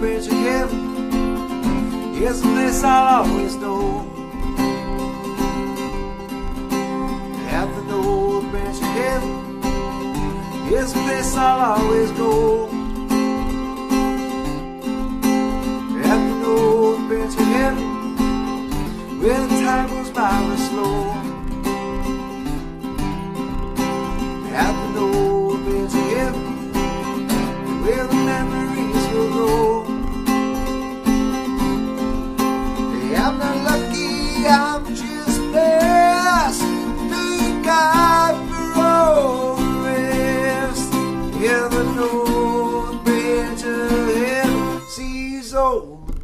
bridge of heaven is a place I'll always know. At the old branch of heaven is a place I'll always go. At the old branch of heaven where the time goes by real slow.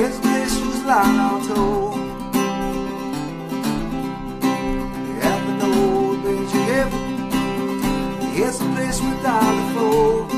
it's a place whose line I'll toe. At the old of heaven. It's a place without a foe.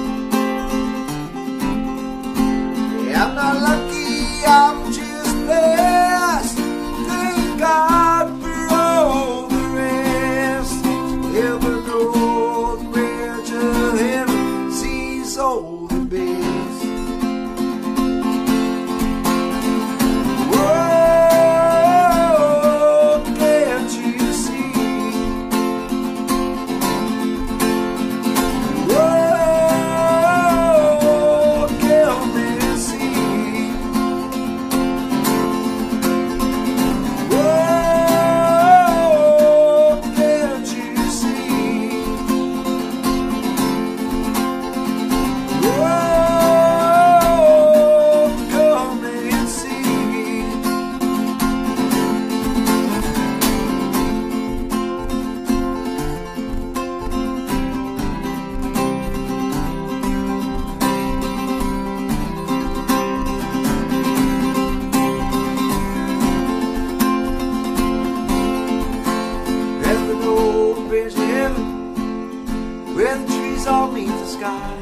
Where the trees all meet the sky.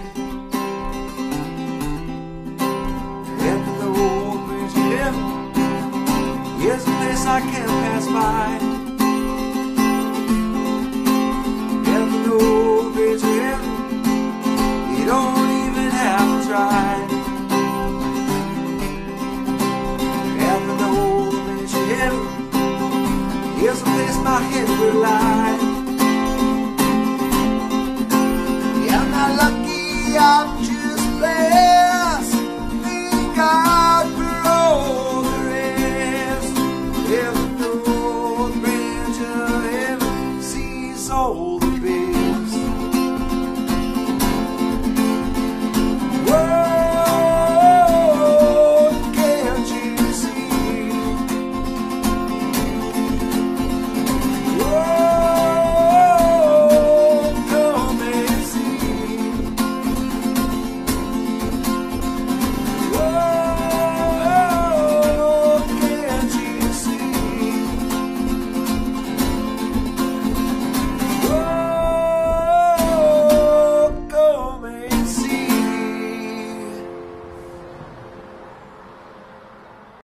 There's an old bridge here's a place I can't pass by. There's an old bridge you don't even have to try. There's an old bridge to Here's a place my head will lie. Lucky, I'm